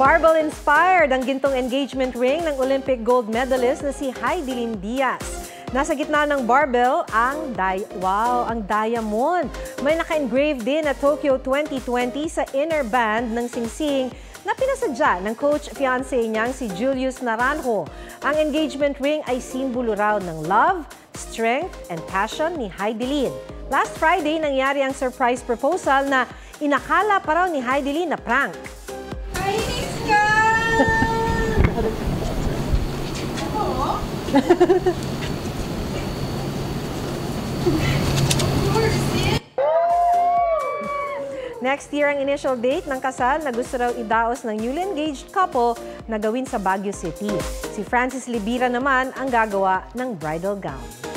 Barbell-inspired ang gintong engagement ring ng Olympic gold medalist na si Heidelin Diaz. Nasa gitna ng barbell ang di wow, ang diamond. May naka-engrave din na Tokyo 2020 sa inner band ng singsing na pinasadya ng coach fiancé niyang si Julius Naranjo. Ang engagement ring ay simbolo raw ng love, strength, and passion ni Heidelin. Last Friday, nangyari ang surprise proposal na inakala pa raw ni Heidelin na prank. Kainis Next year ang initial date ng kasal na gusto raw idaos ng newly engaged couple na gawin sa Baguio City. Si Francis Libira naman ang gagawa ng bridal gown.